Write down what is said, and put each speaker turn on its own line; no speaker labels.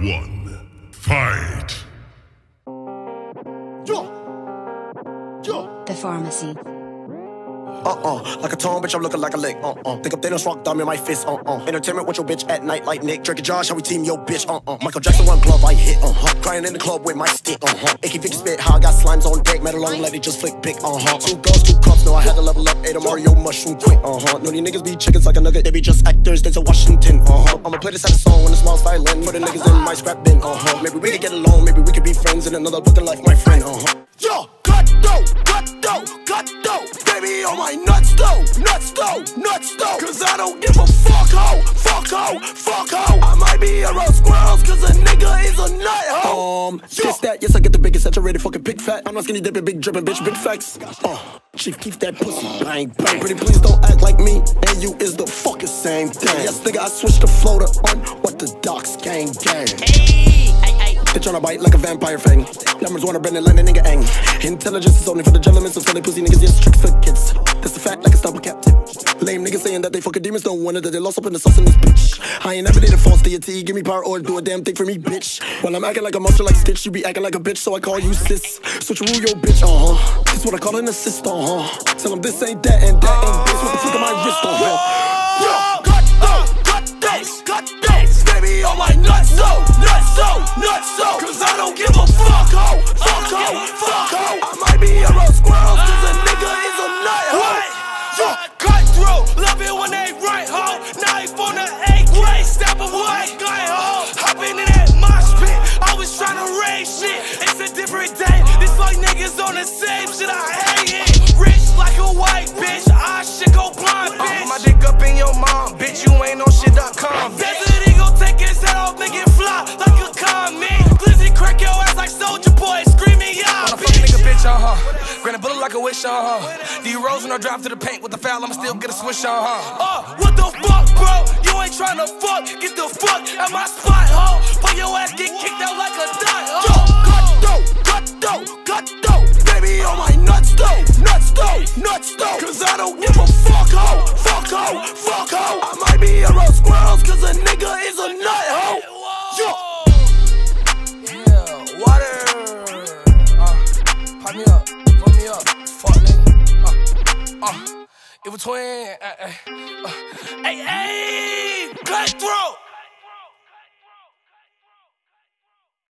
one. Fight.
Yo. Yo.
The pharmacy.
Uh-uh, like a tone, bitch, I'm looking like a lick. Uh-uh, think of Thanos rock thumb in my fist. Uh-uh, entertainment with your bitch at night like Nick. Drake and Josh, how we team your bitch. Uh-uh, Michael Jackson one glove I hit. Uh-huh, crying in the club with my stick. Uh-huh, Icky Vicky spit, how I got slimes on deck. Metal long lady just flick pick. Uh-huh, two girls, two cups, no I had to level up. Ate a Mario mushroom quick. Uh-huh, no these niggas be chickens like a nugget. They be just actors, there's a Washington. Uh-huh, I'ma play this at a song when the small's violin. Put the niggas in my scrap bin. Uh-huh, maybe we could get along, maybe we could be friends in another fucking life, my friend. Uh-huh. Yo, cut dough, cut dough, cut dough. On my nuts though, nuts though, nuts though. Cause I don't give a fuck ho, fuck ho, fuck ho. I might be around squirrels cause a nigga is a nut ho. Um, this that, yes I get the biggest saturated fucking big fat. I'm not skinny dipping, big dripping, bitch, big facts. Uh, chief, keep that pussy, bang, bang. Pretty please don't act like me and you is the fucking same thing. Yes, nigga, I switched the floater on what the docs gang gang.
Hey, ay, ay.
They tryna bite like a vampire fang. Numbers wanna bend and land a nigga ang. Intelligence is only for the gentlemen, so silly pussy niggas just tricks for kids. Saying that they fucking demons don't want it, that they lost up in the sauce in this bitch. I ain't never did a false deity, give me power or do a damn thing for me, bitch. While I'm acting like a monster like Stitch, you be acting like a bitch, so I call you sis. Switch rule your bitch, uh huh. This what I call an assist, uh huh. Tell them this ain't that and that ain't this. What the fuck am I wrist, uh huh? Cut those, cut those, cut those. Baby on my nuts, so, nuts, so, nuts, so. Cause I don't give a fuck, ho, fuck,
love it when they right, ho. Knife on the AK, step away, guy, ho. Hopping in that mosh pit, I was trying to raise shit. It's a different day. This like niggas on the same shit, I hate it. Rich like a white bitch, I should go blind, bitch.
put my dick up in your mom, bitch. You ain't on shit.com. bitch.
Desert Eagle take his head off, make it fly like a comet. Glizzy crack your ass like Soldier Boy, screaming, yeah,
Wanna fuck nigga, bitch, uh huh. Granny bullet like a wish, uh huh. D Rose when I drive to the paint with the foul, I'ma still get a swish, uh huh.
Uh, what the fuck, bro? You ain't tryna fuck, get the fuck at my spot, ho. Put your ass get kicked out like a dot, ho.
Yo, cut dough, cut dough, cut dough. Baby on my nuts though, nuts though, nuts though. Cause I don't give a fuck ho, fuck ho, fuck ho. I might be around squirrels cause a nigga is a nut ho. Yo.
Yeah, water. Uh, pipe me up, me up, fuck nigga. Uh, uh, it was twin. Uh, uh, uh.
Hey, hey, cutthroat.